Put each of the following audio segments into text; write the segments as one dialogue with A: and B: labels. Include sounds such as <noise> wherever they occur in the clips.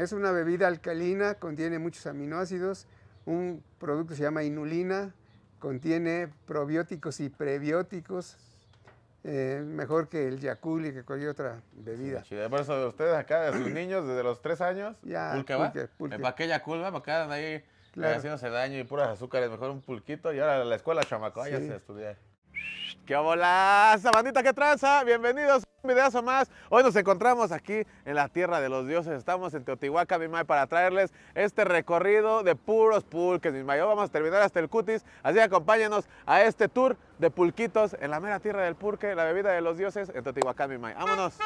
A: Es una bebida alcalina, contiene muchos aminoácidos, un producto se llama inulina, contiene probióticos y prebióticos, eh, mejor que el Yakult y que cualquier otra bebida.
B: Chida. Por eso de ustedes acá, de sus niños, desde los tres años,
A: Ya,
B: pulque va.
A: pulque, pulque.
B: ¿Para qué Yakult va? Para andan ahí eh,
A: Claro.
B: haciéndose daño y puras azúcares. Mejor un pulquito y ahora a la escuela, chamaco, váyase
A: Sí.
B: a estudiar. ¡Qué bolaza, bandita, qué tranza! Bienvenidos un videazo más. Hoy nos encontramos aquí en la tierra de los dioses. Estamos en Teotihuacán, mi mae, para traerles este recorrido de puros pulques, mi mae. Hoy vamos a terminar hasta el cutis, así que acompáñenos a este tour de pulquitos en la mera tierra del pulque, la bebida de los dioses en Teotihuacán, mi mae. ¡Vámonos!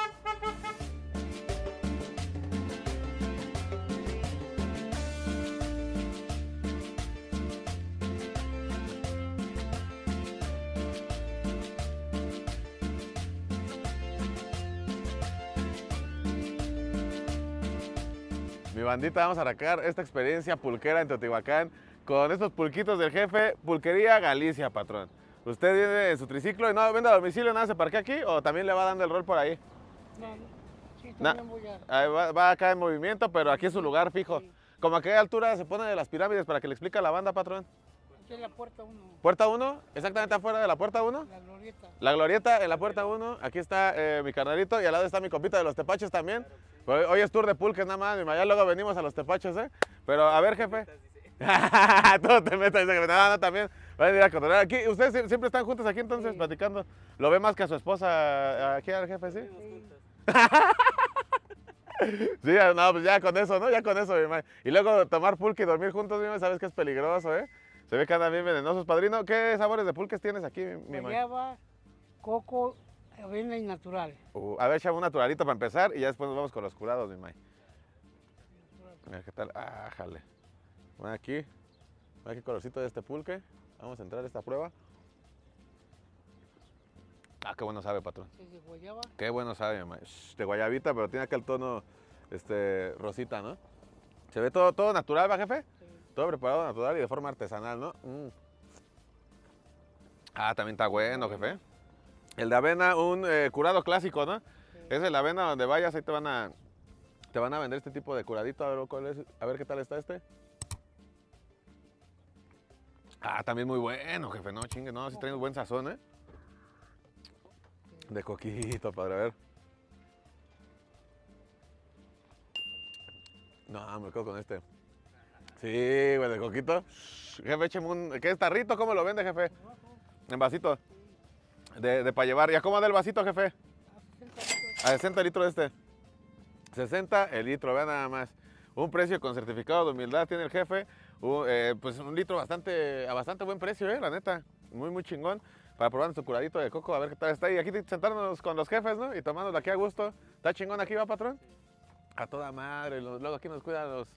B: Bandita, vamos a arrancar esta experiencia pulquera en Teotihuacán con estos pulquitos del jefe Pulquería Galicia, patrón. ¿Usted viene en su triciclo y no vende a domicilio, nada se parquea aquí o también le va dando el rol por ahí?
C: No. Sí, también voy a...
B: Va, va acá en movimiento, pero aquí es su lugar fijo.
C: Sí.
B: ¿Cómo a qué altura se pone de las pirámides para que le explique a la banda, patrón?
C: Aquí en la puerta uno,
B: ¿Puerta 1? ¿Exactamente afuera de la puerta 1?
C: la glorieta.
B: La glorieta en la puerta 1, aquí está eh, mi carnalito y al lado está mi compita de los tepaches también. Hoy es tour de pulques nada más, mi ya luego venimos a los tepaches, ¿eh? Pero a ver, jefe. Tú <laughs> te metas, dice que no, no, también. Va a cotorrear. Aquí, ¿Ustedes sie- siempre están juntos aquí entonces
C: Sí.
B: platicando? ¿Lo ve más que a su esposa aquí al jefe, sí? Sí, <laughs> no, pues ya con eso, ¿no? Ya con eso, mi mae. Y luego tomar pulque y dormir juntos, mi mae, sabes que es peligroso, ¿eh? Se ve que andan bien venenosos. Padrino, ¿qué sabores de pulques tienes aquí, mi mae?
C: Guayaba, coco, y natural.
B: Uh, a ver, echame un naturalito para empezar y ya después nos vamos con los curados, mi May. Mira qué tal. Ah, jale. Ven aquí. Mira qué colorcito de este pulque. Vamos a entrar a esta prueba. Ah, qué bueno sabe, patrón.
C: Es de guayaba.
B: Qué bueno sabe, mi May. Shh, De guayabita, pero tiene acá el tono este, rosita, ¿no? Se ve todo, todo natural, ¿va, jefe?
C: sí.
B: Todo preparado natural y de forma artesanal, ¿no? Mm. Ah, también está bueno, jefe. El de avena, un eh, curado clásico, ¿no?
C: Sí.
B: Es el avena donde vayas, ahí te van a te van a vender este tipo de curadito, a ver, cuál es, a ver qué tal está este. Ah, también muy bueno, jefe, no, chingue, no, sí trae un buen sazón, ¿eh? De coquito, padre, a ver. No, me quedo con este. Sí, güey, de coquito. Jefe, écheme un... ¿Qué es tarrito? ¿Cómo lo vende, jefe? En vasito. De, de para llevar. ¿Y a cómo anda el vasito, jefe?
C: A 60 litros.
B: A 60 litros este. 60 el litro, vean nada más. Un precio con certificado de humildad tiene el jefe. Un, eh, pues un litro bastante, a bastante buen precio, eh, la neta. Muy, muy chingón. Para probar nuestro curadito de coco, a ver qué tal está. Y aquí sentarnos con los jefes, ¿no? Y tomándonos aquí a gusto. ¿Está chingón aquí, va, patrón? A toda madre. Luego aquí nos cuidan los,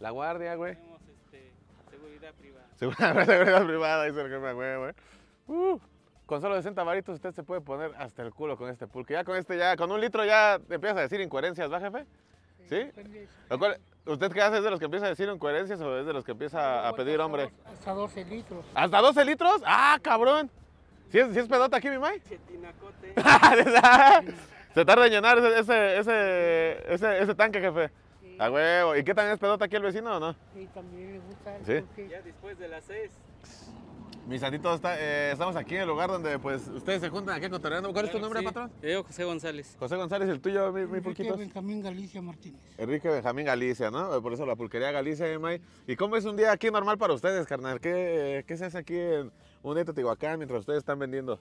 B: la guardia, güey.
D: Tenemos este, seguridad privada.
B: Seguridad, <laughs> seguridad privada, dice el jefe, güey, güey. Uh, con solo 60 varitos usted se puede poner hasta el culo con este pulque. Ya con este, ya, con un litro ya te empiezas a decir incoherencias, ¿va, jefe? ¿Sí?
C: depende.
B: Lo cual, ¿Usted qué hace? ¿Es de los que empieza a decir incoherencias o es de los que empieza a pedir hombre?
C: Hasta 12 litros.
B: ¿Hasta 12 litros? ¡Ah, cabrón! ¿Sí es, sí es pedota aquí, mi May?
D: Chetinacote. <laughs>
B: Se tarda en llenar ese, ese, ese, ese, ese tanque, jefe.
C: Sí,
B: A huevo. ¿Y qué tan es pedota aquí el vecino o no?
C: sí, también le gusta.
B: ¿Sí?
C: porque
D: ya después de las 6.
B: Mis santitos, está- eh, estamos aquí en el lugar donde pues ustedes se juntan aquí cotorreando. ¿Cuál es tu nombre, patrón?
D: Yo, José González.
B: José González, el tuyo, mi, mi
C: Enrique. Benjamín Galicia Martínez.
B: Enrique Benjamín Galicia, ¿no? Por eso la pulquería Galicia, mi May. ¿Y cómo es un día aquí normal para ustedes, carnal? ¿Qué, qué se hace aquí en un día de Teotihuacán mientras ustedes están vendiendo?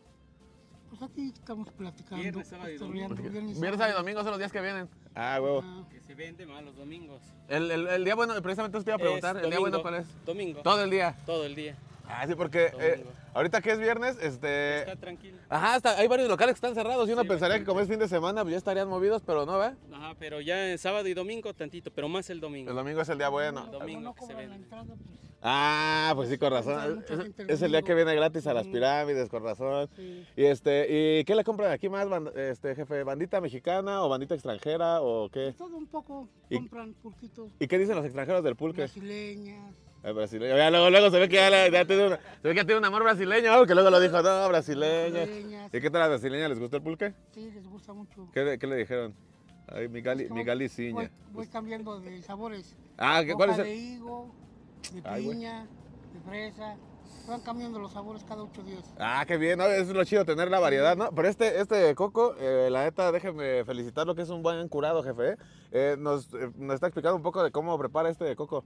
C: Pues aquí estamos platicando.
D: Viernes, sábado y domingo.
C: viernes,
B: sábado y domingo son los días que vienen. Ah, huevo.
C: Ah,
D: Que se vende más los domingos.
B: El, el- el día bueno, precisamente eso te iba a preguntar.
D: Es
B: ¿El día bueno cuál es?
D: Domingo.
B: Todo el día.
D: Todo el día.
B: Ah, sí, porque eh, ahorita que es viernes, este...
D: Está tranquilo.
B: Ajá, hasta hay varios locales que están cerrados y uno
D: Sí,
B: pensaría que como es fin de semana, pues ya estarían movidos, pero no, ¿ve?
D: Ajá, pero ya en sábado y domingo tantito, pero más el domingo.
B: El domingo es el día bueno.
C: como
D: Domingo
C: no
D: que se vende.
C: entrada, pues,
B: Ah, pues sí, con razón. Es,
C: el
B: es el día que viene gratis a las pirámides, con razón.
C: sí.
B: Y este, ¿y qué le compran aquí más, band- este jefe? ¿Bandita mexicana o bandita extranjera o qué?
C: Todo un poco compran pulquitos
B: ¿Y qué dicen los extranjeros del pulque?
C: brasileñas.
B: El brasileño. Ya luego, luego se ve que ya, ya tiene, una- se ve que tiene un amor brasileño, porque luego lo dijo, no, brasileño.
C: brasileñas.
B: ¿Y qué tal a la brasileña? ¿Les gustó el pulque?
C: Sí, les gusta mucho.
B: ¿Qué, qué le dijeron? Ay, mi gali, mi
C: Voy-
B: galiciña.
C: Voy, voy cambiando de sabores.
B: Ah, ¿qué- ¿cuál es el?
C: de higo, de
B: Ay,
C: piña, de fresa. Van cambiando los sabores cada ocho días.
B: Ah, qué bien, ¿no? Es lo chido, tener la variedad, ¿no? Pero este, este coco, eh, la neta, déjeme felicitarlo, que es un buen curado, jefe. ¿eh? Eh, nos, eh, nos está explicando un poco de cómo prepara este coco.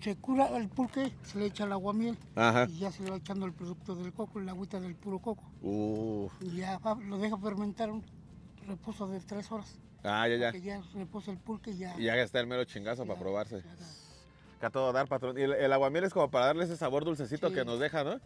C: Se cura el pulque, se le echa el aguamiel
B: Ajá.
C: y ya se le va echando el producto del coco, la agüita del puro coco.
B: Uf.
C: Y ya va- lo deja fermentar un reposo de tres horas.
B: Ah, ya, ya.
C: Que ya reposa el pulque y ya.
B: Y ya está el mero chingazo para probarse.
C: ya da
B: Que a todo dar, patrón. Y el, el aguamiel es como para darle ese sabor dulcecito
C: Sí.
B: que nos deja, ¿no?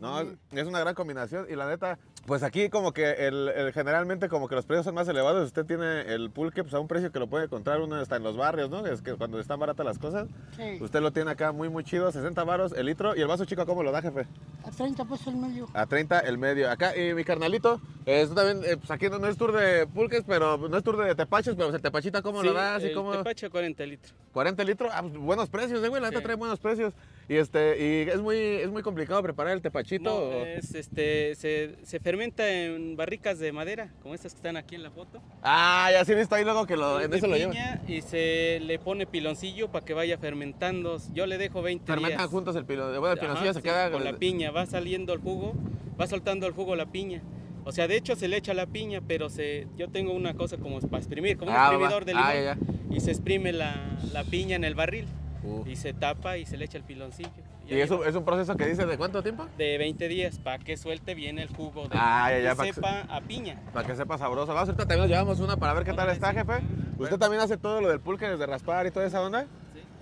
B: No, es una gran combinación y la neta, pues aquí como que el, el- generalmente como que los precios son más elevados, usted tiene el pulque pues a un precio que lo puede encontrar uno hasta en los barrios, ¿no? Es que cuando están baratas las cosas,
C: Sí,
B: usted lo tiene acá muy muy chido, 60 varos el litro y el vaso chico ¿cómo lo da, jefe?
C: a 30 pesos el medio.
B: A 30 el medio. Acá, y mi carnalito, eh, esto también, eh, pues aquí no, no es tour de pulques, pero no es tour de tepaches, pero pues el tepachita, ¿cómo
D: Sí,
B: lo das? ¿Y
D: el
B: cómo?
D: tepache 40 litros.
B: 40 litros, ah, pues, buenos precios, eh, güey, la neta
D: Sí.
B: trae buenos precios. <laughs> Y este, y es muy, es muy complicado preparar el tepachito.
D: No, es, este, se, se fermenta en barricas de madera, como estas que están aquí en la foto.
B: Ah, ya sí visto ahí luego que lo, en eso lo llevan.
D: y se le pone piloncillo para que vaya fermentando. Yo le dejo 20
B: Fermentan
D: días.
B: juntos el pilo, bueno, el
D: Ajá,
B: piloncillo se
D: sí,
B: queda
D: con la piña, va saliendo el jugo, va soltando el jugo la piña. O sea, de hecho se le echa la piña, pero se, yo tengo una cosa como para exprimir, como un
B: Ah, va, va.
D: exprimidor de limón.
B: Ah, ya,
D: Y se exprime la, la piña en el barril
B: Uh.
D: y se tapa y se le echa el piloncillo.
B: Y
D: ahí
B: es un,
D: va.
B: es un proceso que dice de cuánto tiempo?
D: de 20 días para que suelte bien el jugo de
B: Ah, ya, ya,
D: que sepa a piña.
B: Para que sepa sabroso. Vamos, ahorita también nos llevamos una para ver qué tal está, jefe. ¿Usted también hace todo lo del pulque desde raspar y toda esa onda?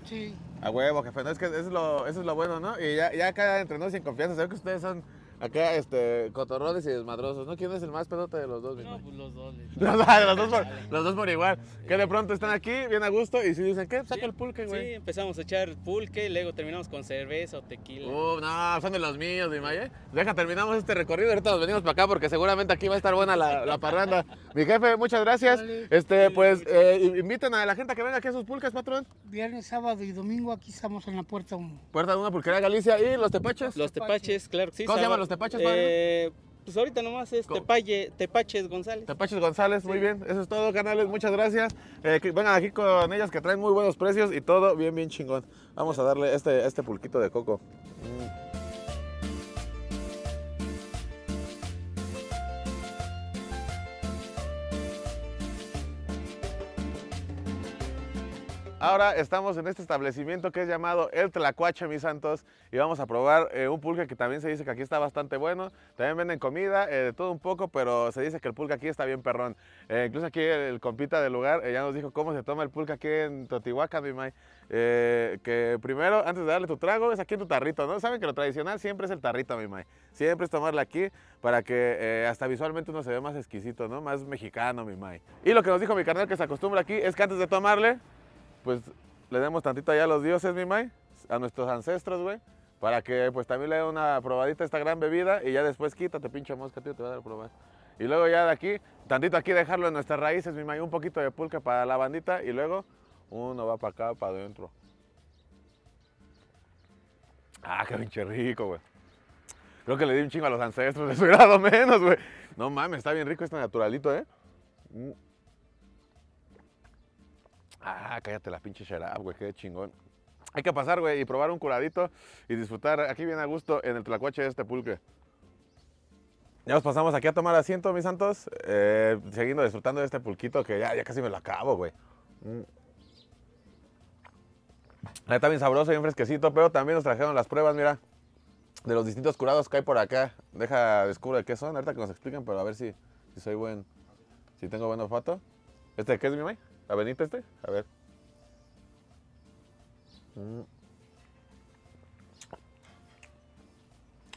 C: Sí,
B: A huevo, jefe. No, es que eso es lo, eso es lo bueno, ¿no? Y ya, ya acá entre nos y en confianza, sé que ustedes son acá, este, cotorrones y desmadrosos, ¿no? ¿Quién es el más pedote de los dos, mi
D: No, pues los dos. <laughs>
B: Los, los dos por, los dos por igual. Que de pronto están aquí, bien a gusto, y si dicen, ¿qué? Saca
D: Sí,
B: el pulque,
D: Sí,
B: güey.
D: empezamos a echar pulque, luego terminamos con cerveza o tequila.
B: Uh, no, son de los míos, mi Maye. Deja, terminamos este recorrido, ahorita nos venimos para acá porque seguramente aquí va a estar buena la, la parranda. Mi jefe, muchas gracias. Este, pues, eh, inviten a la gente a que venga aquí a sus pulques, patrón.
C: viernes, sábado y domingo aquí estamos en la puerta 1.
B: Puerta de una pulquería Galicia y los tepaches.
D: Los
C: tepaches.
D: tepaches, claro que sí.
B: ¿Cómo se llaman los tepaches, padre?
D: Eh, pues ahorita nomás es tepache, tepaches González.
B: Tepaches González, muy bien. Eso es todo, canales. Muchas gracias. Eh, que vengan aquí con ellas que traen muy buenos precios y todo bien, bien chingón. Vamos a darle este, este pulquito de coco. Mm. Ahora estamos en este establecimiento que es llamado El Tlacuache, mis santos, y vamos a probar eh, un pulque que también se dice que aquí está bastante bueno. También venden comida, eh, de todo un poco, pero se dice que el pulque aquí está bien perrón. Eh, incluso aquí el, compita del lugar ya nos dijo cómo se toma el pulque aquí en Totihuacán, mi may. Que primero, antes de darle tu trago, es aquí en tu tarrito, ¿no? Saben que lo tradicional siempre es el tarrito, mi may. Siempre es tomarla aquí para que hasta visualmente uno se ve más exquisito, ¿no? Más mexicano, mi may. Y lo que nos dijo mi carnal que se acostumbra aquí es que antes de tomarle, pues le demos tantito allá a los dioses, mi May, a nuestros ancestros, güey, para que pues también le dé una probadita a esta gran bebida y ya después quítate, pinche mosca, tío, te va a dar a probar. Y luego ya de aquí, tantito aquí dejarlo en nuestras raíces, mi May, un poquito de pulque para la bandita y luego uno va para acá, para adentro. Ah, qué pinche rico, güey. Creo que le di un chingo a los ancestros, <laughs> de su grado menos, güey. No mames, está bien rico este naturalito, ¿eh? Ah, cállate la pinche sharab, güey, qué chingón. Hay que pasar, güey, y probar un curadito y disfrutar aquí bien a gusto en el tlacuache de este pulque. Ya nos pasamos aquí a tomar asiento, mis santos, eh, siguiendo disfrutando de este pulquito que ya, casi me lo acabo, güey. Mm. Está bien sabroso, bien fresquecito, pero también nos trajeron las pruebas, mira, de los distintos curados que hay por acá. Deja, descubre de qué son, ahorita que nos expliquen, pero a ver si, soy buen, si tengo buen olfato. ¿Este qué es, mi may? ¿La Benita este? A ver. Mm.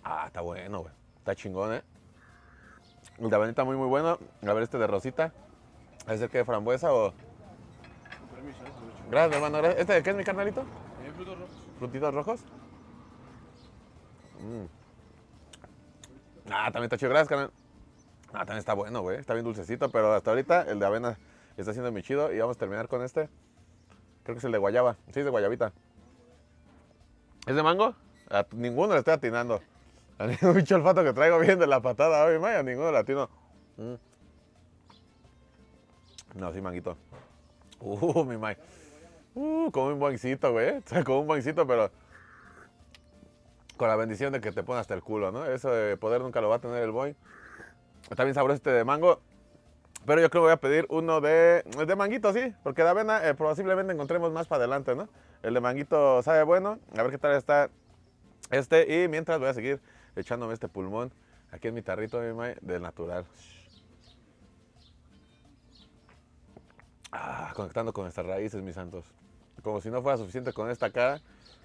B: Ah, está bueno, güey. Está chingón, ¿eh? El de Benita muy, muy bueno. A ver este de Rosita. ¿Es el que de frambuesa o...? Gracias, hermano. gracias. ¿Este de qué es mi carnalito?
D: frutos rojos.
B: ¿Frutitos rojos? Mm. Ah, también está chido. Gracias, carnal. Ah, también está bueno, güey. Está bien dulcecito, pero hasta ahorita el de avena está siendo muy chido. Y vamos a terminar con este. Creo que es el de guayaba. Sí, es de guayabita. ¿Es de mango? A t- ninguno le estoy atinando. <laughs> A ningún bicho olfato que traigo bien de la patada hoy, Maya. Ninguno latino. Mm. No, sí, manguito. Uh, mi May. Uh, como un boincito, güey. Sea, <laughs> como un boincito, pero con la bendición de que te pone hasta el culo, ¿no? Eso de poder nunca lo va a tener el boing. Está bien sabroso este de mango. Pero yo creo que voy a pedir uno de, de manguito, sí. Porque de avena eh, posiblemente encontremos más para adelante, ¿no? El de manguito sabe bueno. A ver qué tal está este. Y mientras voy a seguir echándome este pulmón aquí en mi tarrito, del natural. Ah, conectando con estas raíces, mis santos. Como si no fuera suficiente con esta cara.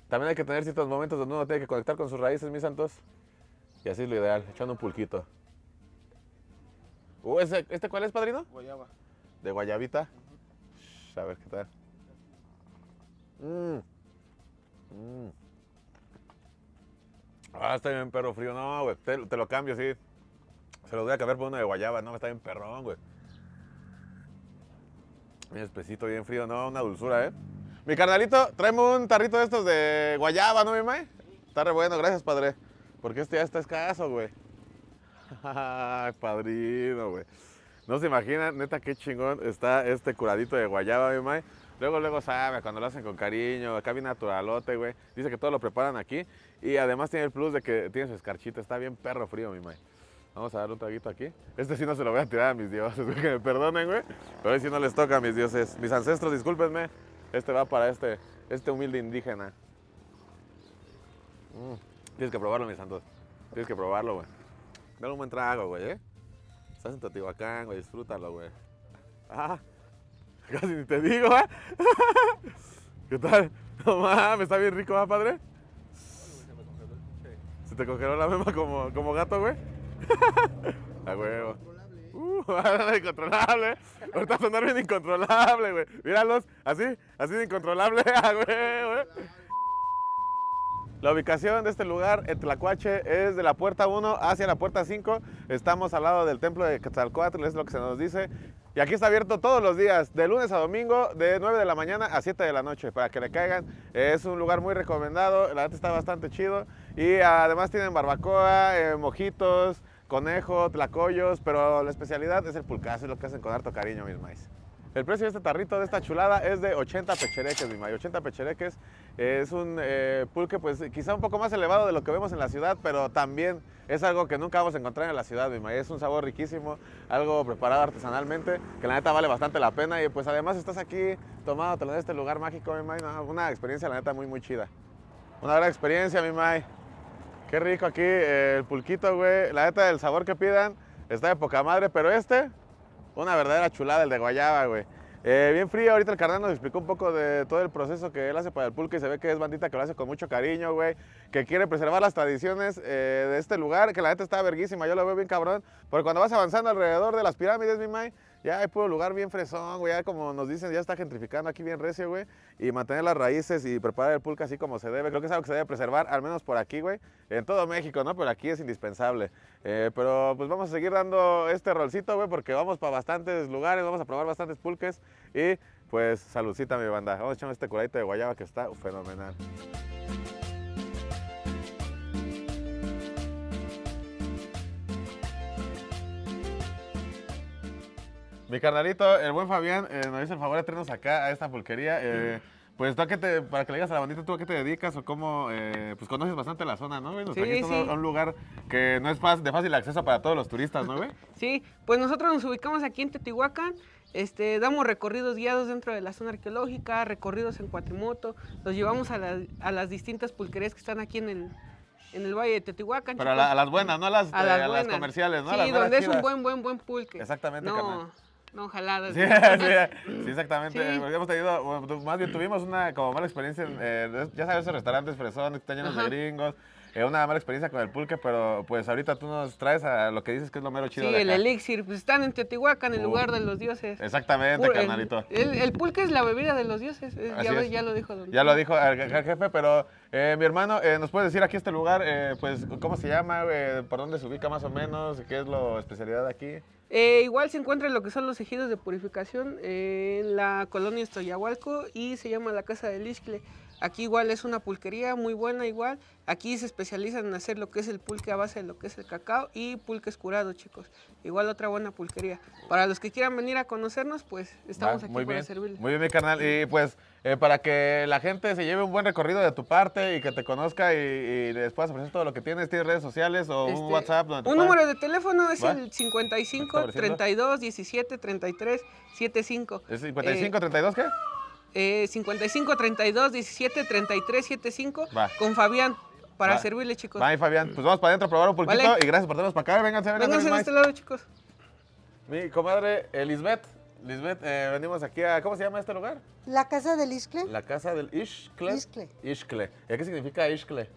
B: También hay que tener ciertos momentos donde uno tiene que conectar con sus raíces, mis santos. Y así es lo ideal, echando un pulquito. Uh, ¿ese- ¿Este cuál es, padrino?
D: Guayaba.
B: De guayabita. Shh, A ver qué tal. Mmm. Mmm. Ah, está bien perro frío. No, güey. Te, te lo cambio, sí. Se lo voy a cambiar por uno de guayaba. No, está bien perrón, güey. Bien espesito, bien frío. No, una dulzura, ¿eh? Mi carnalito, tráeme un tarrito de estos de guayaba, ¿no, mi mae? Está re bueno, gracias, padre. Porque este ya está escaso, güey. <laughs> Padrino, güey. No se imaginan, neta, qué chingón está este curadito de guayaba, mi mae. Luego, luego sabe, cuando lo hacen con cariño, acá bien naturalote, güey. Dice que todo lo preparan aquí. Y además tiene el plus de que tiene su escarchita. Está bien perro frío, mi mae. Vamos a darle un traguito aquí. Este sí no se lo voy a tirar a mis dioses, <laughs> güey, que me perdonen, güey. Pero hoy sí no les toca a mis dioses. Mis ancestros, discúlpenme. Este va para este, este humilde indígena. Mm, Tienes que probarlo, mis santos. Tienes que probarlo, güey. Dale un buen trago, güey, ¿eh? Estás en Teotihuacán, güey, disfrútalo, güey. Ah, <laughs> casi ni te digo, ¿eh? <laughs> ¿Qué tal? No mames, está bien rico, ¿ah, padre? Se te congeló la mema como, como gato, güey. <laughs> A huevo. Uh, incontrolable. Ahorita sonar bien incontrolable, güey. Míralos, así, así de incontrolable. A huevo, güey. La ubicación de este lugar, en Tlacuache, es de la puerta 1 hacia la puerta 5. Estamos al lado del templo de Quetzalcoatl, es lo que se nos dice. Y aquí está abierto todos los días, de lunes a domingo, de 9 de la mañana a 7 de la noche, para que le caigan. Es un lugar muy recomendado, la verdad está bastante chido. Y además tienen barbacoa, eh, mojitos, conejo, tlacoyos, pero la especialidad es el pulcazo, es lo que hacen con harto cariño, mis maíz. El precio de este tarrito, de esta chulada, es de 80 pechereques, mi may. 80 pechereques es un eh, pulque, pues quizá un poco más elevado de lo que vemos en la ciudad, pero también es algo que nunca vamos a encontrar en la ciudad, mi may. Es un sabor riquísimo, algo preparado artesanalmente, que la neta vale bastante la pena. Y pues además estás aquí tomándote en este lugar mágico, mi may. No, una experiencia, la neta, muy, muy chida. Una gran experiencia, mi may. Qué rico aquí eh, el pulquito, güey. La neta, el sabor que pidan está de poca madre, pero este, una verdadera chulada, el de guayaba, güey. Eh, bien frío, ahorita el carnal nos explicó un poco de todo el proceso que él hace para el pulque y se ve que es bandita que lo hace con mucho cariño, güey, que quiere preservar las tradiciones eh, de este lugar, que la neta está verguísima, yo lo veo bien cabrón, porque cuando vas avanzando alrededor de las pirámides, mi may, ya hay puro lugar bien fresón, güey, ya como nos dicen, ya está gentrificando aquí bien recio, güey, y mantener las raíces y preparar el pulque así como se debe, creo que es algo que se debe preservar, al menos por aquí, güey, en todo México, ¿no? Pero aquí es indispensable. Eh, pero pues vamos a seguir dando este rolcito, güey, porque vamos para bastantes lugares, vamos a probar bastantes pulques y pues saludcita mi banda. Vamos a echar este curadito de guayaba que está fenomenal. Mi carnalito, el buen Fabián, eh, nos hizo el favor de traernos acá a esta pulquería. eh, pues tú a qué te, para que le digas a la bandita, ¿tú a qué te dedicas o cómo, eh, pues conoces bastante la zona, ¿no? güey? Nos
C: Sí,
B: trajiste a un-
C: sí.
B: a un lugar que no es fácil- de fácil acceso para todos los turistas, ¿no, güey? <laughs>
C: Sí, pues nosotros nos ubicamos aquí en Teotihuacán, este, damos recorridos guiados dentro de la zona arqueológica, recorridos en cuatrimoto, los llevamos a, la- a las distintas pulquerías que están aquí en el, en el Valle de Teotihuacán.
B: Pero a,
C: chicos.
B: la- a las buenas, no a las,
C: A
B: eh,
C: las
B: a las
C: buenas.
B: comerciales, ¿no? A
C: Sí,
B: las
C: donde es un buen, buen, buen pulque.
B: Exactamente, carnal.
C: No, jaladas.
B: Sí, sí, <laughs> sí, exactamente.
C: Sí.
B: Porque Hemos tenido, bueno, tu- más bien tuvimos una como mala experiencia, en, eh, ya sabes, esos restaurantes fresones que están llenos
C: Ajá.
B: de gringos. eh, una mala experiencia con el pulque, pero pues ahorita tú nos traes a lo que dices que es lo mero
C: Sí,
B: chido de
C: el elixir, pues están en Teotihuacán, el
B: Uh.
C: lugar de los dioses.
B: Exactamente,
C: Pur-
B: carnalito.
C: El, el pulque es la bebida de los dioses, eh, ya, lo dijo don
B: Ya lo dijo el, el jefe, pero eh, mi hermano, eh, ¿nos puede decir aquí este lugar, eh, pues, cómo se llama, eh, por dónde se ubica más o menos, qué es la especialidad aquí?
C: Eh, igual se encuentra en lo que son los ejidos de purificación en la colonia Estoyahualco y se llama la Casa del Iscle. Aquí igual es una pulquería muy buena igual. Aquí se especializan en hacer lo que es el pulque a base de lo que es el cacao y pulques curados, chicos. Igual otra buena pulquería. Para los que quieran venir a conocernos, pues estamos
B: Va,
C: aquí
B: muy
C: para
B: bien,
C: servirles.
B: Muy bien, mi carnal. Y pues, eh, para que la gente se lleve un buen recorrido de tu parte y que te conozca y, y les puedas ofrecer todo lo que tienes, ¿tienes redes sociales o un
C: Este,
B: WhatsApp? donde
C: Un número de teléfono es
B: Va.
C: el 55
B: Estableciendo.
C: 32 17 33 75.
B: ¿Es 55, 32 qué?
C: Eh, 55 32 17 33 75
B: Va.
C: con Fabián para
B: Va.
C: servirle, chicos.
B: Bye, Fabián. Pues vamos para adentro a probar un pulquito
C: Vale.
B: y gracias por tenernos para acá. Vénganse, vénganse.
C: Vénganse de este lado, chicos.
B: Mi comadre Elisbeth. Lisbeth, eh, venimos aquí a. ¿Cómo se llama este lugar?
E: La casa del Iscle
B: La casa del Ishcle.
E: Ishcle.
B: Ishcle. ¿Y qué significa Ishcle?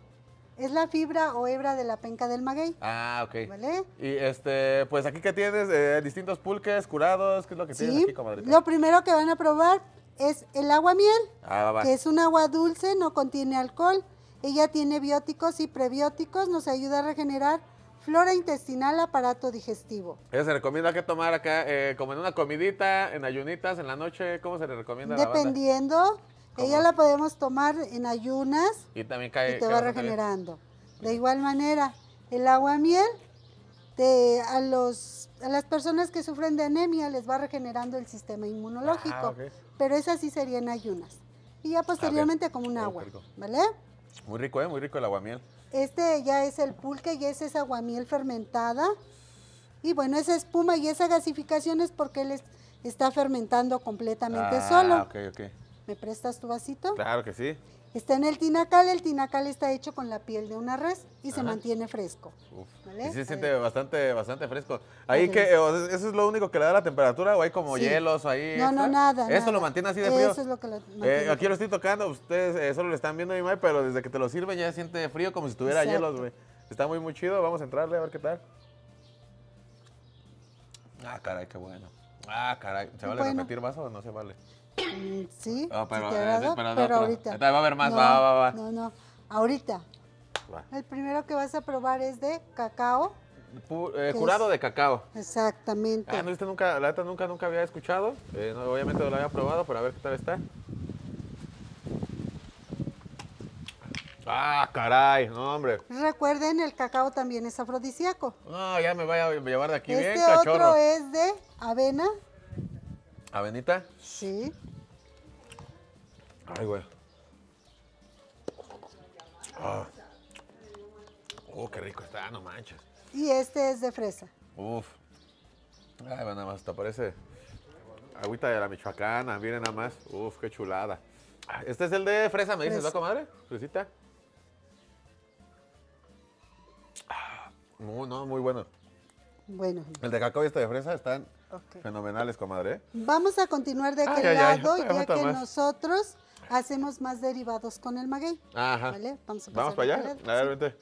E: es la fibra o hebra de la penca del maguey,
B: Ah, ok.
E: ¿vale?
B: Y este, pues aquí que tienes eh, distintos pulques curados, ¿qué es lo que tienes
E: Sí.
B: aquí, comadrita?
E: Lo primero que van a probar es el agua miel,
B: Ah, va, va.
E: que es un agua dulce, no contiene alcohol. Ella tiene bióticos y prebióticos, nos ayuda a regenerar flora intestinal, aparato digestivo.
B: Ella se recomienda que tomar acá, eh, como en una comidita, en ayunitas, en la noche, ¿cómo se le recomienda a la?
E: Dependiendo, ella la podemos tomar en ayunas
B: Y también cae.
E: y te
B: cae
E: va
B: bien.
E: regenerando. De igual manera, el agua miel te- a, los, a las personas que sufren de anemia les va regenerando el sistema inmunológico,
B: Ah,
E: pero esa sí sería en ayunas. Y ya posteriormente como un agua,
B: rico.
E: ¿vale?
B: Muy rico, ¿eh? Muy rico el aguamiel.
E: Este ya es el pulque y ese es aguamiel fermentada. Y bueno, esa espuma y esa gasificación es porque él es- está fermentando completamente
B: ah,
E: solo.
B: ok, ok.
E: ¿Me prestas tu vasito?
B: Claro que sí.
E: Está en el tinacal, el tinacal está hecho con la piel de una res y se mantiene fresco.
B: Uf.
E: ¿Vale?
B: Y se
E: A
B: siente bastante, bastante fresco. Ahí que, eh, ¿eso es lo único que le da la temperatura o hay como
E: Sí.
B: hielos ahí?
E: No, no, nada.
B: ¿Eso
E: nada.
B: lo mantiene así de frío?
E: Eso es lo que lo
B: Eh, aquí lo estoy tocando, ustedes eh, solo lo están viendo mi mae, pero desde que te lo sirven ya se siente frío como si tuviera
E: Exacto.
B: hielos, güey. Está muy, muy chido. Vamos a entrarle a ver qué tal. Ah, caray, qué bueno. Ah, caray. ¿Se vale
E: Bueno.
B: repetir vaso o no se vale?
E: Sí, sí
B: pero,
E: te
B: eh, pero
E: pero ahorita.
B: Va a haber más,
E: no,
B: va, va, va.
E: No, no, ahorita.
B: Va.
E: El primero que vas a probar es de cacao.
B: Pu- eh,
E: ¿Qué
B: curado
E: es?
B: de cacao.
E: Exactamente.
B: Ah, no, este nunca, la neta nunca, nunca había escuchado. Eh, no, obviamente no lo había probado, pero a ver qué tal está. Ah, caray, no, hombre.
E: Recuerden, el cacao también es afrodisíaco.
B: No, ya me voy a llevar de aquí
E: este
B: bien cachorro.
E: otro es de avena.
B: ¿Avenita?
E: Sí.
B: Ay, güey. Ah. Oh, qué rico está, no manches.
E: Y este es de fresa.
B: Uf. Ay, nada más, te parece agüita de la michoacana, miren nada más. Uf, qué chulada. Ah, Este es el de fresa, me dices, ¿no,
E: Fresa.
B: comadre? Fresita. Ah, Muy, no, muy bueno.
E: Bueno,
B: El de cacao y este de fresa están
E: ok.
B: fenomenales, comadre. ¿eh?
E: Vamos a continuar de aquel
B: ay, ay,
E: lado, ya que
B: más.
E: nosotros hacemos más derivados con el maguey.
B: Ajá.
E: ¿Vale? Vamos a
B: Vamos
E: pasar
B: para allá. A ver, vente.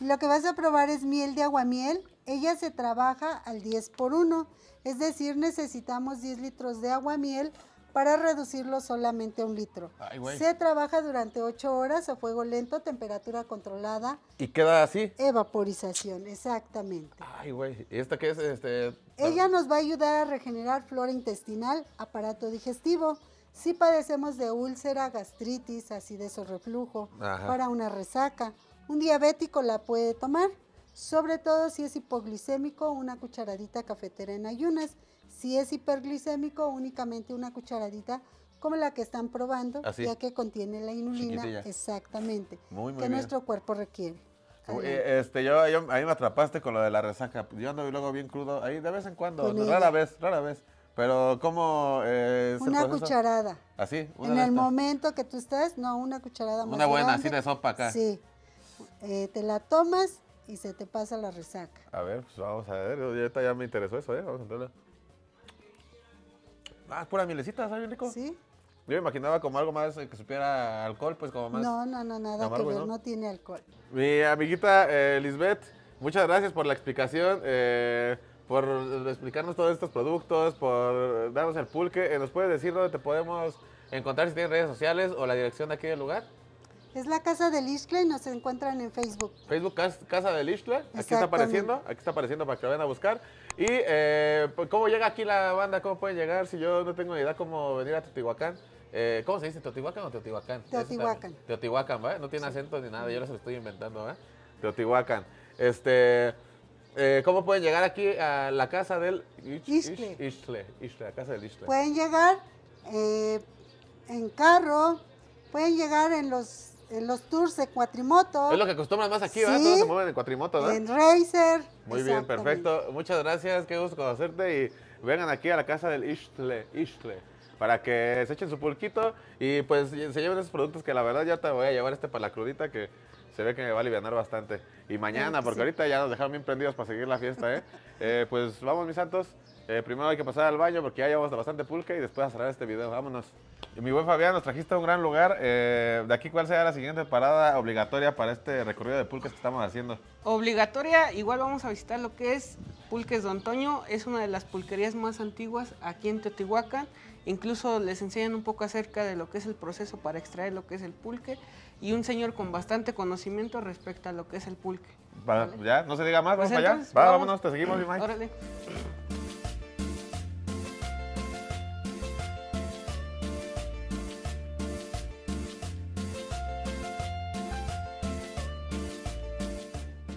E: Lo que vas a probar es miel de aguamiel. Ella se trabaja al 10 por 1, es decir, necesitamos 10 litros de aguamiel para reducirlo solamente a un litro.
B: Ay, güey.
E: Se trabaja durante 8 horas a fuego lento, temperatura controlada,
B: Y queda así.
E: evaporización, exactamente.
B: Ay, güey. ¿Y esta qué es? Este.
E: Ella nos va a ayudar a regenerar flora intestinal, aparato digestivo. Si padecemos de úlcera, gastritis, acidez o reflujo,
B: Ajá.
E: para una resaca, un diabético la puede tomar, sobre todo si es hipoglicémico, una cucharadita cafetera en ayunas. Si es hiperglicémico, únicamente una cucharadita como la que están probando,
B: Así.
E: ya que contiene la inulina,
B: Chiquitilla.
E: exactamente,
B: Muy, muy
E: que
B: bien.
E: nuestro cuerpo requiere.
B: Este, yo, yo- ahí me atrapaste con lo de la resaca. Yo ando luego bien crudo. Ahí de vez en cuando.
E: Con
B: rara
E: ella.
B: vez, rara vez. Pero, ¿cómo eh, es
E: una cucharada.
B: Así, una
E: En el momento que tú estás, no, una cucharada más
B: Una buena,
E: grande.
B: así de sopa acá.
E: Sí. Eh, te la tomas y se te pasa la resaca.
B: A ver, pues vamos a ver. Ahorita ya me interesó eso, ¿eh? Vamos a entrarle. Ah, es pura mielecita, ¿sabe bien rico?
E: ¿Sí?
B: Yo me imaginaba como algo más eh, que supiera alcohol, pues como más.
E: No, no, no, nada
B: amargo,
E: que ver,
B: ¿no?
E: no tiene alcohol.
B: Mi amiguita eh, Lisbeth, muchas gracias por la explicación, eh, por explicarnos todos estos productos, por darnos el pulque. Eh, ¿Nos puedes decir dónde te podemos encontrar si tienes redes sociales o la dirección de aquí del lugar?
E: Es la Casa del Iscle y nos encuentran en Facebook.
B: Facebook Cas- Casa del Ixtle, aquí está apareciendo, aquí está apareciendo para que lo vayan a buscar. Y eh, pues, ¿cómo llega aquí la banda? ¿Cómo pueden llegar? Si yo no tengo ni idea cómo venir a Teotihuacán. Eh, ¿Cómo se dice? ¿Teotihuacán o Teotihuacán?
E: Teotihuacán.
B: Teotihuacán, ¿va? No tiene acento ni nada, yo se lo estoy inventando, ¿va? Teotihuacán. Este, eh, ¿Cómo pueden llegar aquí a la casa del
E: Ixtle,
B: la casa del Ixtle?
E: Pueden llegar eh, en carro, pueden llegar en los, en los tours de cuatrimoto,
B: Es lo que acostumbran más aquí.
E: Sí.
B: Todos se mueven en cuatrimoto, ¿no?
E: en racer.
B: Muy bien, perfecto. Muchas gracias, qué gusto conocerte y vengan aquí a la casa del Ixtle, Ixtle, para que se echen su pulquito y pues se lleven esos productos que la verdad ya te voy a llevar este para la crudita que se ve que me va a aliviar bastante. Y mañana, porque
E: sí.
B: ahorita ya nos dejaron bien prendidos para seguir la fiesta, ¿eh? <laughs> Eh, pues vamos, mis santos. Eh, primero hay que pasar al baño porque ya llevamos bastante pulque y después a cerrar este video. Vámonos. Y mi buen Fabián, nos trajiste a un gran lugar. Eh, de aquí, ¿cuál será la siguiente parada obligatoria para este recorrido de pulques que estamos haciendo?
C: Obligatoria, igual vamos a visitar lo que es Pulques Don Toño, es una de las pulquerías más antiguas aquí en Teotihuacán. Incluso les enseñan un poco acerca de lo que es el proceso para extraer lo que es el pulque y un señor con bastante conocimiento respecto a lo que es el pulque. Vale.
B: ¿Ya? ¿No se diga más? ¿Vamos
C: Pues
B: para allá? Va,
C: vamos.
B: vámonos, te seguimos, mi Mike.
C: Órale.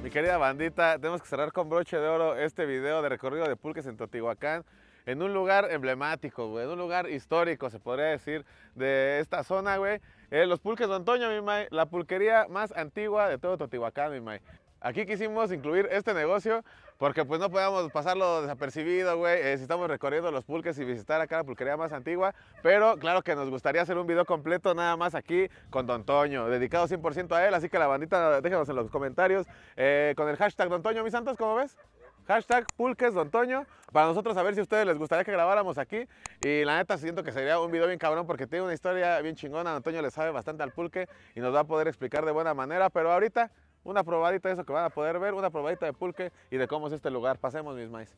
B: Mi querida bandita, tenemos que cerrar con broche de oro este video de recorrido de pulques en Teotihuacán, en un lugar emblemático, güey, en un lugar histórico, se podría decir, de esta zona, güey. Eh, los pulques de Antonio, mi May, la pulquería más antigua de todo Teotihuacán, mi May. Aquí quisimos incluir este negocio porque pues no podíamos pasarlo desapercibido, güey, eh, si estamos recorriendo los pulques y visitar acá la pulquería más antigua, pero claro que nos gustaría hacer un video completo nada más aquí con Don Toño, dedicado 100% a él, así que la bandita déjenos en los comentarios eh, con el hashtag Don Toño, mis santos, ¿cómo ves? Hashtag Pulques Don Toño, para nosotros saber si a ustedes les gustaría que grabáramos aquí. Y la neta siento que sería un video bien cabrón porque tiene una historia bien chingona. Don Toño le sabe bastante al pulque y nos va a poder explicar de buena manera. Pero ahorita, una probadita de eso que van a poder ver, una probadita de pulque y de cómo es este lugar. Pasemos, mis maíz.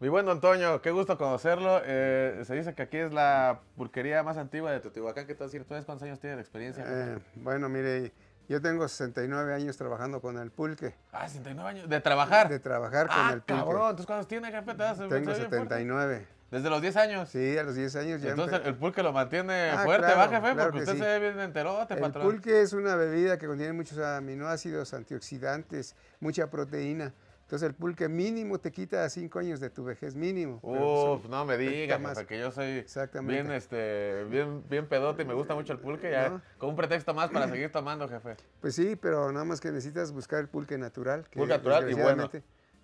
B: Mi buen Don Toño, qué gusto conocerlo. Eh, se dice que aquí es la pulquería más antigua de Teotihuacán. ¿Qué tal decir? ¿Tú cuántos años tienes de experiencia?
A: Eh, bueno, mire, yo tengo 69 años trabajando con el pulque,
B: Ah, 69 años. ¿De trabajar?
A: de trabajar con
B: ah,
A: el pulque.
B: cabrón. Entonces, ¿cuántos tiene, jefe?
A: Tengo
B: oye bien fuerte.
A: 79.
B: Desde los 10 años.
A: Sí, a los 10 años ya
B: Entonces el pulque lo mantiene
A: Ah,
B: fuerte,
A: claro,
B: ¿va, jefe?
A: claro
B: Porque
A: que
B: usted
A: sí.
B: se ve bien enterote,
A: El
B: patrón.
A: pulque es una bebida que contiene muchos aminoácidos, antioxidantes, mucha proteína. Entonces el pulque mínimo te quita 5 años de tu vejez, mínimo. pero
B: Uf, no me
A: te quita
B: diga,
A: más.
B: que yo soy bien, este, bien, bien pedote y me gusta mucho el pulque. Ya,
A: No.
B: con un pretexto más para seguir tomando, jefe.
A: Pues sí, pero nada más que necesitas buscar el pulque natural. que
B: Pulque natural y bueno.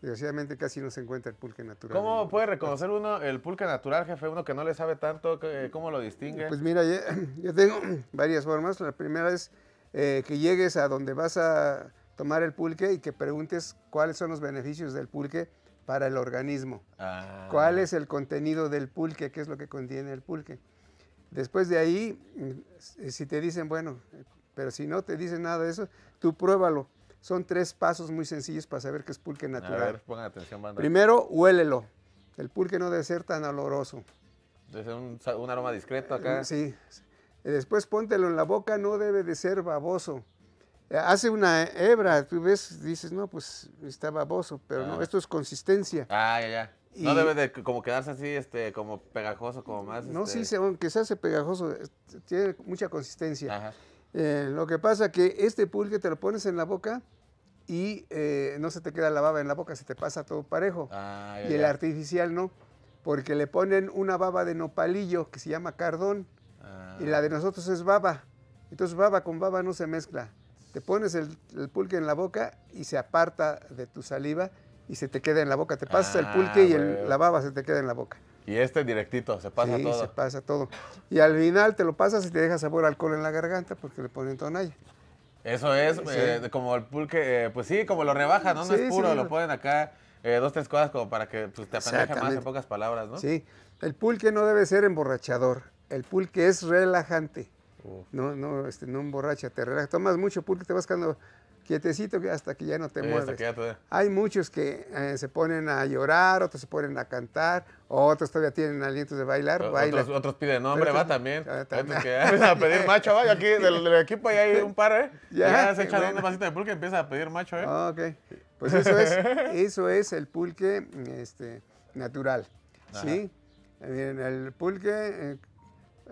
A: desgraciadamente- casi no se encuentra el pulque natural.
B: ¿Cómo puede reconocer uno el pulque natural, jefe? Uno que no le sabe tanto, ¿cómo lo distingue?
A: Pues mira, yo, <clears throat> yo tengo <clears throat> varias formas. La primera es eh, que llegues a donde vas a tomar el pulque y que preguntes cuáles son los beneficios del pulque para el organismo.
B: Ah.
A: ¿Cuál es el contenido del pulque? ¿Qué es lo que contiene el pulque? Después de ahí, mm, si te dicen, bueno, pero si no te dicen nada de eso, tú pruébalo. Son tres pasos muy sencillos para saber que es pulque
B: A
A: natural.
B: ver, pongan atención, banda.
A: Primero, huélelo. El pulque no debe ser tan oloroso.
B: Desde un, sa- un aroma discreto acá.
A: Sí. Después póntelo en la boca, no debe de ser baboso. Hace una hebra, tú ves, dices, no, pues está baboso, pero no,
B: Ah.
A: esto es consistencia.
B: Ah, ya, ya. No debe de como quedarse así, este, como pegajoso, como más.
A: No,
B: este...
A: sí, aunque se hace pegajoso, eh, tiene mucha consistencia.
B: Ajá.
A: Eh, lo que pasa que este pulque te lo pones en la boca y eh, no se te queda la baba en la boca, se te pasa todo parejo.
B: Ah, ya,
A: y el
B: ya.
A: artificial no, porque le ponen una baba de nopalillo que se llama cardón
B: Ah.
A: y la de nosotros es baba. Entonces baba con baba no se mezcla. Te pones el, el pulque en la boca y se aparta de tu saliva y se te queda en la boca. Te pasas el
B: Ah,
A: pulque y el- la baba se te queda en la boca.
B: Y este directito, se pasa
A: sí,
B: todo.
A: se pasa todo. Y al final te lo pasas y te deja sabor alcohol en la garganta porque le ponen tonalla.
B: Eso es,
A: Sí.
B: eh, como el pulque, eh, pues sí, como lo rebajan, ¿no? No
A: Sí,
B: es puro, lo ponen acá eh, dos, tres cosas como para que pues, te apendeje más en pocas palabras, ¿no?
A: Sí, el pulque no debe ser emborrachador. El pulque es relajante. No, no, este, no emborracha, te relaja. Tomas mucho pulque, te vas quedando quietecito hasta que ya no te
B: Sí,
A: mueves.
B: te-
A: Hay muchos que eh, se ponen a llorar, otros se ponen a cantar, otros todavía tienen alientos de bailar,
B: O-
A: bailan.
B: Otros, otros piden nombre,
A: Pero
B: va también.
A: Ah, también.
B: que empiezan a pedir <laughs> macho, vaya, aquí del, del equipo ya hay un par, ¿eh?
A: Ya,
B: Ya, se echan
A: bueno.
B: un vasito de pulque y empieza a pedir macho, ¿eh?
A: Ah, Ok, pues eso es, <laughs> eso es el pulque este, natural, ¿sí? Eh, Miren, el pulque eh,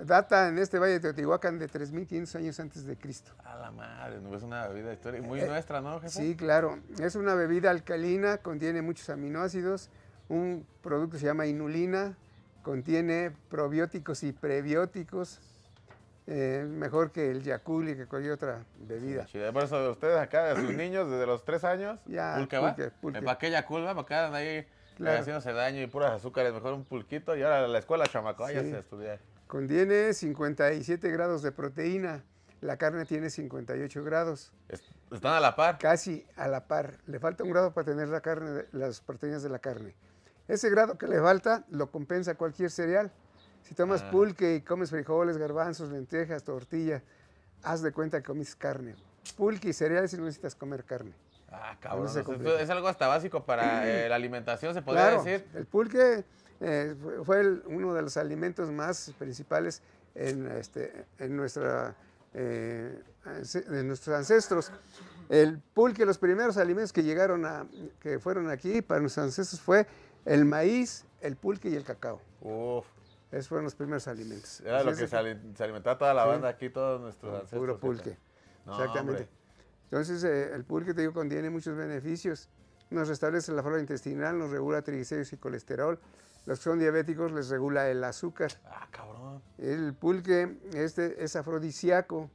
A: data en este valle de Teotihuacán de 3.500 años antes de Cristo.
B: A la madre, no es una bebida histórica muy
A: Eh,
B: nuestra, ¿no, jefe?
A: Sí, claro. Es una bebida alcalina, contiene muchos aminoácidos. Un producto se llama inulina, contiene probióticos y prebióticos. eh, mejor que el Yakult y que cualquier otra bebida.
B: Chida. Por eso ustedes acá, de sus niños, desde los tres años,
A: Ya,
B: pulque va.
A: pulque, pulque.
B: ¿Para qué Yakult va? Acá andan ahí
A: Claro.
B: eh, haciéndose daño y puras azúcares. Mejor un pulquito y ahora a la escuela, chamaco,
A: Sí.
B: a estudiar.
A: Contiene 57 grados de proteína. La carne tiene 58 grados,
B: Es- Están a la par.
A: casi a la par. Le falta un grado para tener la carne, de- las proteínas de la carne. Ese grado que le falta lo compensa cualquier cereal. Si tomas
B: Ah.
A: pulque y comes frijoles, garbanzos, lentejas, tortilla, haz de cuenta que comes carne. Pulque y cereales y no necesitas comer carne.
B: Ah, cabrón. es algo hasta básico para eh, la alimentación, se podría
A: Claro,
B: decir.
A: el pulque eh, fue- fue el- uno de los alimentos más principales en, este, en, nuestra, eh, nuestros ancestros. El pulque, los primeros alimentos que llegaron a, que fueron aquí para nuestros ancestros fue el maíz, el pulque y el cacao.
B: Uf,
A: Esos fueron los primeros alimentos.
B: era
A: Así
B: lo que se, ali- se alimentaba toda la
A: Sí.
B: banda aquí, todos nuestros
A: Con
B: ancestros.
A: Puro pulque.
B: No,
A: Exactamente.
B: hombre.
A: Entonces, eh, el pulque, te digo, contiene muchos beneficios. Nos restablece la flora intestinal, nos regula triglicéridos y colesterol. Los que son diabéticos les regula el azúcar.
B: Ah, cabrón.
A: El pulque este, es afrodisíaco.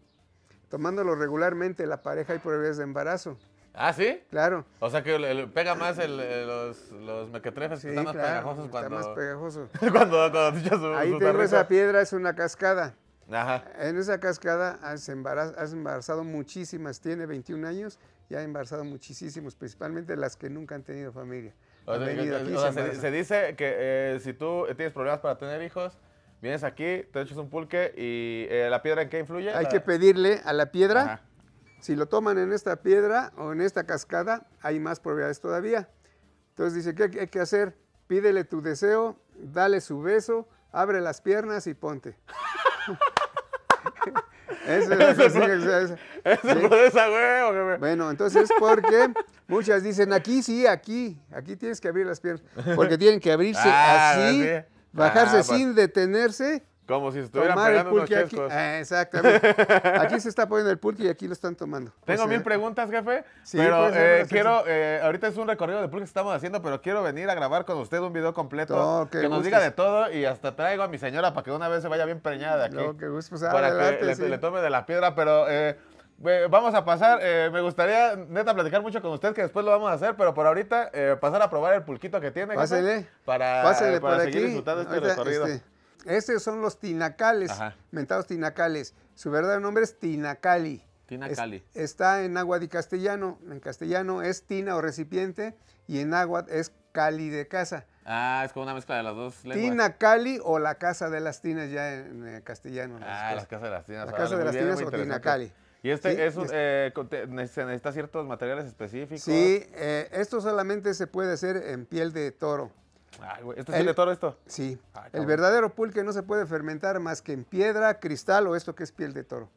A: Tomándolo regularmente, la pareja hay probabilidades de embarazo.
B: ¿Ah, sí?
A: Claro.
B: O sea que el- pega más el, el- los, los mequetrefes
A: Sí,
B: que están más
A: claro,
B: pegajosos
A: está
B: cuando,
A: más pegajoso. <laughs>
B: cuando, cuando su,
A: Ahí
B: su
A: tengo esa piedra, es una cascada.
B: Ajá.
A: En esa cascada has, has embarazado muchísimas, tiene 21 años y ha embarazado muchísimos, principalmente las que nunca han tenido familia.
B: O sea,
A: aquí y
B: o
A: se
B: sea, se,
A: embarazan.
B: se dice que eh, si tú tienes problemas para tener hijos, vienes aquí, te echas un pulque y eh, la piedra en qué influye?
A: Hay
B: La-
A: que pedirle a la piedra,
B: Ajá.
A: si lo toman en esta piedra o en esta cascada, hay más probabilidades todavía. Entonces dice, ¿qué hay que hacer? Pídele tu deseo, dale su beso, abre las piernas y ponte. <laughs> Eso <laughs> es lo que.
B: Eso esa huevo.
A: Bueno, entonces porque muchas dicen aquí sí, aquí, aquí tienes que abrir las piernas, porque tienen que abrirse
B: Ah,
A: así,
B: sí.
A: bajarse
B: Ah, pues,
A: sin detenerse,
B: Como si estuvieran
A: tomar el
B: pegando unos
A: pulque aquí. Ah, exactamente. <laughs> Aquí se está poniendo el pulque y aquí lo están tomando.
B: Tengo
A: O sea,
B: mil preguntas, jefe,
A: Sí,
B: pero eh, quiero, eh, ahorita es un recorrido de pulque que estamos haciendo, pero quiero venir a grabar con usted un video completo,
A: No, que
B: que nos diga de todo y hasta traigo a mi señora para que una vez se vaya bien preñada de aquí.
A: Lo que guste, pues,
B: para
A: adelante,
B: que le,
A: sí.
B: le tome de la piedra, pero eh, eh, vamos a pasar, eh, me gustaría neta platicar mucho con usted, que después lo vamos a hacer, pero por ahorita eh, pasar a probar el pulquito que tiene.
A: Pásele,
B: para,
A: Pásele
B: para seguir
A: aquí.
B: disfrutando este
A: Ahorita,
B: recorrido.
A: este, estos son los tinacales,
B: Ajá.
A: mentados tinacales. Su verdadero nombre es tinacali.
B: Tinacali.
A: Es- está en agua de castellano. En castellano es tina o recipiente y en agua es cali de casa.
B: Ah, es como una mezcla de las dos lenguas.
A: Tinacali o la casa de las tinas ya en, eh, castellano.
B: Ah, las casas de las tinas.
A: La
B: órale,
A: casa de las
B: bien,
A: tinas o
B: interesante.
A: tinacali.
B: Y este
A: Sí,
B: es un,
A: es-
B: eh, se necesita ciertos materiales específicos.
A: Sí, eh, esto solamente se puede hacer en piel de toro.
B: Ay, güey, ¿Esto es
A: El-
B: de toro esto?
A: Sí,
B: Ay,
A: el verdadero pulque no se puede fermentar más que en piedra, cristal o esto que es piel de toro.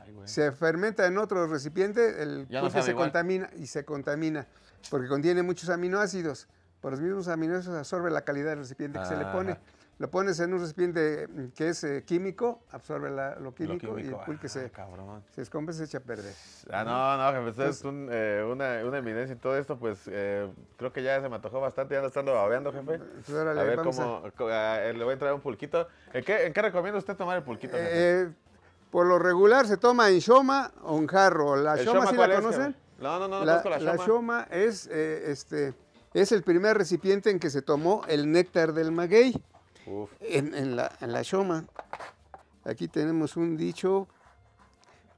B: Ay, güey.
A: Se fermenta en otro recipiente, el
B: Ya
A: pulque se
B: igual.
A: contamina y se contamina porque contiene muchos aminoácidos. Por los mismos aminoácidos absorbe la calidad del recipiente que se le pone.
B: Ajá.
A: Lo pones en un recipiente mm, que es eh, químico, absorbe la- lo,
B: Lo
A: químico, y el pulque
B: ah,
A: se,
B: cabrón.
A: se descompone y se echa a perder.
B: Ah, no, no, jefe, usted
A: Pues-
B: es un, eh, una, una eminencia y todo esto, pues eh, creo que ya se me antojó bastante, ya lo estando babeando, jefe.
A: Pues, órale,
B: a ver cómo, co- a- eh, le voy a traer un pulquito. ¿En qué, en qué recomienda usted tomar el pulquito, jefe?
A: Por lo regular se toma en shoma o en jarro. ¿La
B: ¿El
A: shoma
B: shoma
A: sí la conocen?
B: No, no, no, no
A: la,
B: conozco la
A: la
B: shoma.
A: es, este, es el primer recipiente en que se tomó el néctar del maguey.
B: Uf,
A: En, en la, en la shoma. Aquí tenemos un dicho.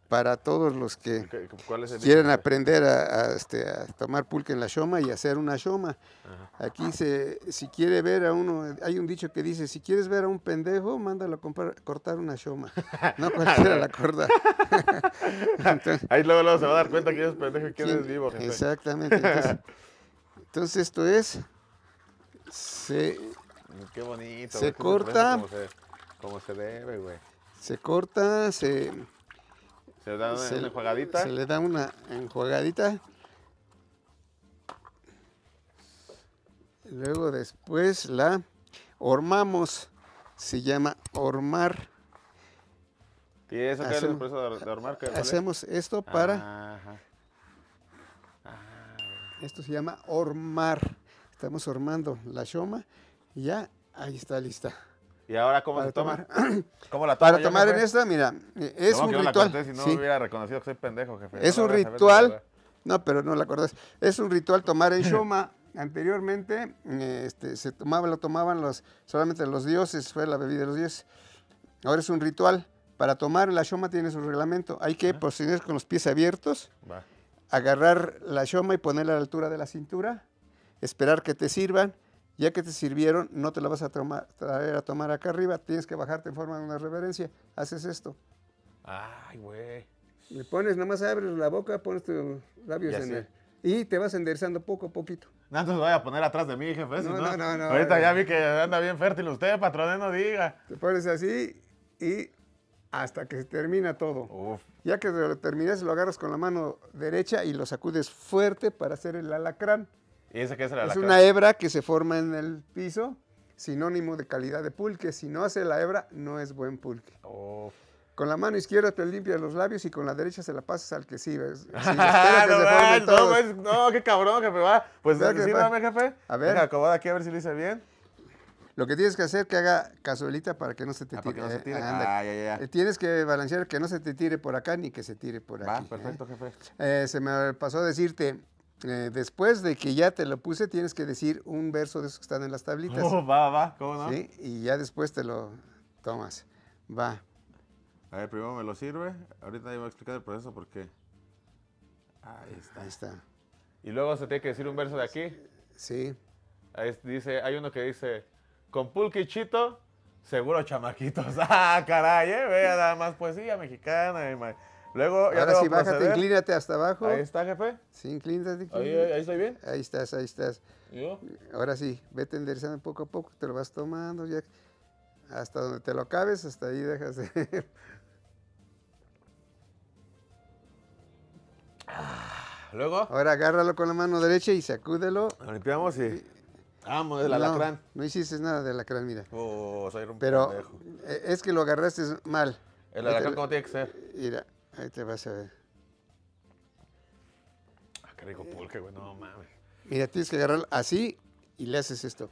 A: para todos los que
B: ¿Qué- qué- ¿Cuál es el
A: quieren aprender a, a, este, a tomar pulque en la shoma y hacer una shoma. Aquí se, si quiere ver a uno, hay un dicho que dice, si quieres ver a un pendejo, mándalo a comprar- cortar una shoma. No <laughs> cualquiera la. <laughs> Entonces,
B: Ahí luego, luego se va a dar cuenta que es pendejo y quién
A: ¿quién-
B: es vivo.
A: Exactamente. Entonces, <laughs> entonces esto es, se,
B: Qué bonito.
A: Se corta.
B: Como se, como se debe, güey.
A: se corta, se,
B: Se da una,
A: se,
B: una enjuagadita.
A: se le da una enjuagadita. Luego después la hormamos. Se llama hormar.
B: ¿Y eso qué es el
A: hacemos-
B: proceso de, hormar? ¿Qué, cuál es?
A: Hacemos esto para,
B: Ajá.
A: esto se llama hormar. Estamos hormando la shoma y ya ahí está lista.
B: ¿Y ahora cómo
A: Para
B: se toma?
A: tomar. <clears throat>
B: ¿Cómo la tomo
A: Para tomar en
B: jefe?
A: esta, mira, eh, es
B: No,
A: un
B: que la
A: ritual.
B: corté, si no
A: sí.
B: hubiera reconocido que soy pendejo, jefe.
A: Es
B: No
A: un ritual. No, pero no la acordás. Es un ritual tomar en <clears throat> Shoma. Anteriormente este, se tomaba, lo tomaban los, solamente los dioses, fue la bebida de los dioses. Ahora es un ritual. Para tomar en la Shoma tiene su reglamento. Hay que proceder con los pies abiertos,
B: Va.
A: agarrar la Shoma y ponerla a la altura de la cintura, esperar que te sirvan. Ya que te sirvieron, no te la vas a tomar- traer a tomar acá arriba, tienes que bajarte en forma de una reverencia. Haces esto.
B: Ay, güey.
A: Le pones, nada más abres la boca, pones tus labios
B: Ya
A: en él. Y te vas enderezando poco a poquito.
B: No, entonces voy a poner atrás de mí, jefe.
A: No, no, no, no,
B: Ahorita
A: no.
B: ya vi que anda bien fértil usted, patrón, no diga.
A: Te pones así y hasta que se termina todo.
B: Uf.
A: Ya que lo terminas, lo agarras con la mano derecha y lo sacudes fuerte para hacer el alacrán.
B: ¿Y ese qué es
A: una hebra que se forma en el piso, sinónimo de calidad de pulque. Si no hace la hebra, no es buen pulque.
B: Uf.
A: Con la mano izquierda te limpias los labios y con la derecha se la pasas al que sí.
B: Ah, <laughs>
A: que
B: no, no, pues, no, qué cabrón, jefe, va. Pues sírvame,
A: va.
B: jefe.
A: A ver.
B: Deja, acomoda aquí a ver si lo hice bien.
A: Lo que tienes que hacer es que haga cazuelita para que no se te
B: Ah, para
A: tire.
B: que no se
A: eh,
B: tire. Ah, ya, ya.
A: Eh, Tienes que balancear que no se te tire por acá ni que se tire por
B: Va,
A: aquí. ¿eh?
B: perfecto, jefe.
A: Eh, se me pasó a decirte, eh, después de que ya te lo puse, tienes que decir un verso de esos que están en las tablitas.
B: Oh, va, va, ¿cómo no?
A: ¿sí? Y ya después te lo tomas. Va.
B: A ver, primero me lo sirve. Ahorita yo voy a explicar el proceso porque. Ahí está.
A: Ahí está.
B: Y luego se tiene que decir un verso de aquí.
A: Sí.
B: Ahí dice, hay uno que dice, con pulque y chito, seguro chamaquitos. <laughs> Ah, caray, eh, vea nada más poesía mexicana. Luego, ya
A: Ahora sí, bájate,
B: proceder.
A: inclínate hasta abajo.
B: Ahí está, jefe.
A: Sí, inclínate.
B: Ahí,
A: inclínate.
B: ahí, ahí estoy bien.
A: Ahí estás, ahí estás.
B: Yo.
A: Ahora sí, vete enderezando poco a poco, te lo vas tomando ya. Hasta donde te lo acabes, hasta ahí dejas de...
B: Luego,
A: Ahora agárralo con la mano derecha y sacúdelo.
B: lo limpiamos y. Vamos, el
A: No,
B: alacrán.
A: No, hiciste nada de alacrán, mira.
B: Oh, soy un
A: Pero
B: pendejo.
A: eh, es que lo agarraste mal.
B: El alacrán, ¿cómo tiene que ser?
A: Mira, ahí te vas a ver.
B: Ah, qué rico pulque, güey, no mames.
A: Mira, tienes que agarrarlo así y le haces esto.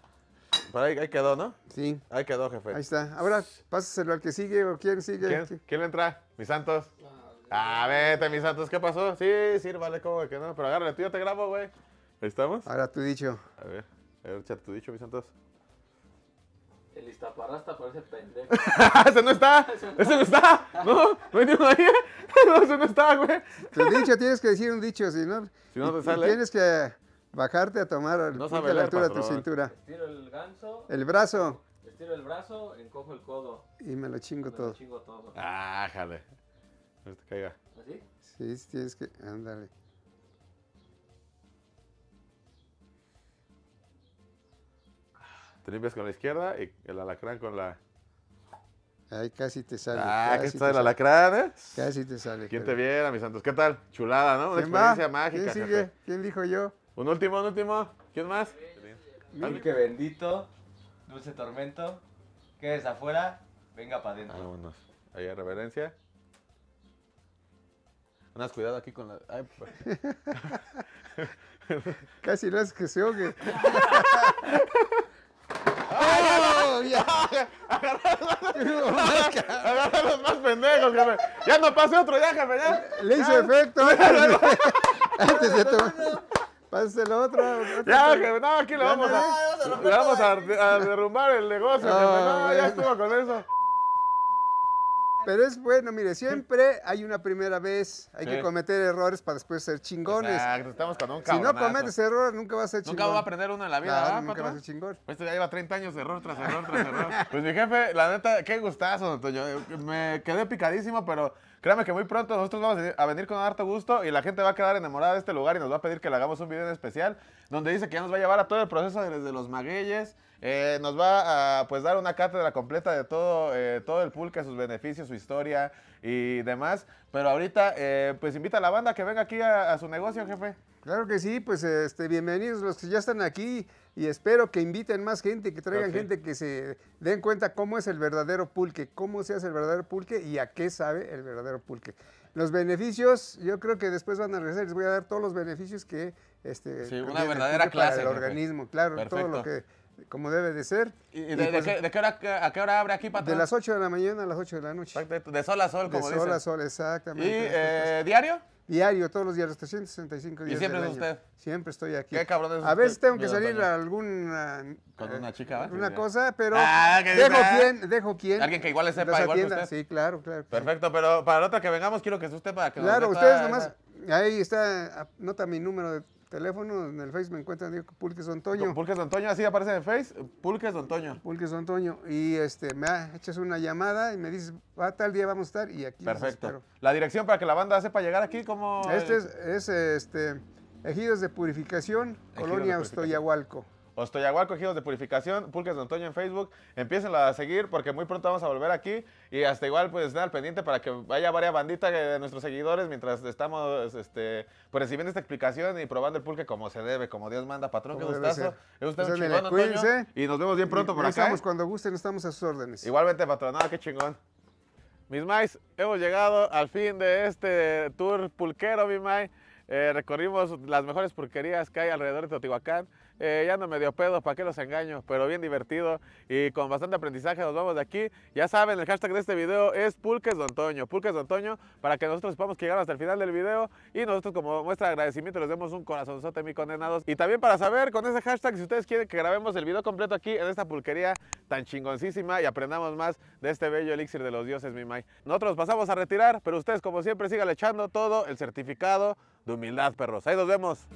B: Por ahí, ahí quedó, ¿no?
A: Sí,
B: Ahí quedó, jefe.
A: ahí está. Ahora pásaselo al que sigue o quién sigue.
B: ¿Quién? ¿Quién le entra? ¿Mis santos? Ah, vete, mis santos, ¿qué pasó? Sí, sí, vale, ¿cómo que no? Pero agárrale, tú yo te grabo, güey. ¿Ahí estamos?
A: Ahora tú dicho.
B: A ver, a ver, échate tu dicho, mis santos.
F: El Iztaparrasta parece pendejo. <laughs>
B: ¡Ese no está! ¡Ese no está! No, no hay ni uno ahí. <laughs> No, ese no está, güey.
A: Tu dicho tienes que decir un dicho, si no.
B: Si no te sale.
A: Tienes que bajarte a tomar
B: No sabe
A: a la
B: leer,
A: altura de tu
B: patrón.
A: cintura.
F: Estiro el ganso,
A: El brazo
F: estiro el brazo, encojo el codo.
A: y me lo chingo
F: Me lo
A: todo.
F: chingo todo.
B: Ah, jale. No te caiga.
F: ¿Así?
A: Sí, sí, tienes que. Ándale.
B: Te limpias con la izquierda y el alacrán con la.
A: Ahí casi te sale.
B: Ah,
A: casi
B: está
A: te
B: el
A: sale,
B: alacrán, ¿eh?
A: Casi te sale.
B: ¿Quién te viera, mis santos? ¿Qué tal? Chulada, ¿no? Una experiencia mágica,
A: ¿Quién
B: jefe.
A: sigue? ¿Quién dijo yo?
B: Un último, un último. ¿Quién más?
G: Pulque bendito, dulce tormento, quedes afuera, venga para adentro.
B: Vámonos. Ahí hay reverencia. Andas cuidado aquí con la. Ay, pues. <laughs>
A: Casi no es que se ahogue. <laughs> Ya. <laughs> <laughs>
B: Agarra los más pendejos, jefe. Ya no pase otro, ya, jefe, ya.
A: Le hizo efecto. <laughs> Antes de, antes de tomar. Otro.
B: Ya, jefe, no, aquí le vamos a, le vamos a, derrumbar el negocio, jefe. No, ya estuvo con eso.
A: Pero es bueno, mire, siempre hay una primera vez. Hay
B: Sí.
A: que cometer errores para después ser chingones.
B: Exacto, estamos con un
A: si no cometes error, nunca vas a ser
B: Nunca
A: chingón.
B: va a aprender uno en la vida,
A: Claro,
B: ¿verdad,
A: nunca vas a ser chingón.
B: Esto ya lleva 30 años de error tras error tras error. <laughs> Pues mi jefe, la neta, qué gustazo, Toño. Me quedé picadísimo, pero créame que muy pronto nosotros vamos a venir- a venir con harto gusto y la gente va a quedar enamorada de este lugar y nos va a pedir que le hagamos un video en especial donde dice que ya nos va a llevar a todo el proceso desde los magueyes. Eh, nos va a pues dar una cátedra completa de todo, eh, todo el pulque, sus beneficios, su historia y demás. Pero ahorita, eh, pues invita a la banda que venga aquí a, a su negocio, jefe.
A: Claro que sí, pues este, bienvenidos los que ya están aquí y espero que inviten más gente, que traigan gente que se den cuenta cómo es el verdadero pulque, cómo se hace el verdadero pulque y a qué sabe el verdadero pulque. Los beneficios, yo creo que después van a regresar, les voy a dar todos los beneficios que este,
B: Sí, una verdadera
A: pulque para
B: clase,
A: el
B: jefe.
A: organismo, claro, todo lo que como debe de ser.
B: ¿Y
A: Y
B: de, de
A: pues,
B: qué, de qué hora, a qué hora abre aquí, patrón?
A: de las 8 de la mañana a las 8 de la noche.
B: Exacto, De sol a sol,
A: De
B: como
A: sol a
B: dicen.
A: sol,
B: ¿Y
A: exactamente.
B: eh, diario?
A: Diario, todos los días, los 365 días.
B: siempre
A: del
B: es
A: año.
B: usted?
A: Siempre estoy aquí.
B: Qué cabrón es
A: A veces
B: usted,
A: tengo que salir a alguna.
B: Con
A: eh,
B: una chica, ¿va?
A: Una cosa, pero.
B: Ah, que
A: dejo
B: dice,
A: quién, dejo quién.
B: Alguien que igual le sepa igual que usted.
A: Sí, claro, claro.
B: Perfecto, pero para la otra que vengamos quiero que sea usted para que
A: Claro, ustedes nomás. Ahí está, nota mi número de teléfono. En el Face me encuentran, digo, Pulques Don Toño.
B: Pulques Don Toño, así aparece en Face. Pulques Don Toño.
A: Pulques Don Toño. Y este, me ha- echas una llamada y me dices, va tal día vamos a estar y aquí.
B: Perfecto. La dirección para que la banda sepa llegar aquí, como.
A: Este es, es, este, Ejidos de Purificación,
B: de
A: Colonia. Ostoyahualco.
B: Ostoyahualco, Ejidos de Purificación, Pulques Don Toño en Facebook. Empiecen a seguir porque muy pronto vamos a volver aquí. Y hasta igual, pues estén al pendiente para que vaya varias banditas de nuestros seguidores mientras estamos este, pues, recibiendo esta explicación y probando el pulque como se debe, como Dios manda. Patrón, qué gustazo. Es usted un chingón,
A: cuídense.
B: Y nos vemos bien pronto
A: Y-
B: por acá.
A: Estamos
B: ¿eh?
A: cuando gusten, estamos a sus órdenes.
B: Igualmente, patrón, nada, qué chingón. Mis mais, hemos llegado al fin de este tour pulquero, mi mai. Eh, recorrimos las mejores pulquerías que hay alrededor de Teotihuacán. Eh, ya no medio pedo, ¿para qué los engaño? Pero bien divertido y con bastante aprendizaje nos vamos de aquí. Ya saben, el hashtag de este video es Pulques Don Toño. Pulques Don Toño, para que nosotros podamos llegar hasta el final del video y nosotros como muestra de agradecimiento les demos un corazonzote, mi condenados. Y también para saber con ese hashtag si ustedes quieren que grabemos el video completo aquí en esta pulquería tan chingoncísima y aprendamos más de este bello elixir de los dioses, mi Mai. Nosotros nos pasamos a retirar, pero ustedes como siempre sigan echando todo el certificado de humildad, perros. Ahí nos vemos.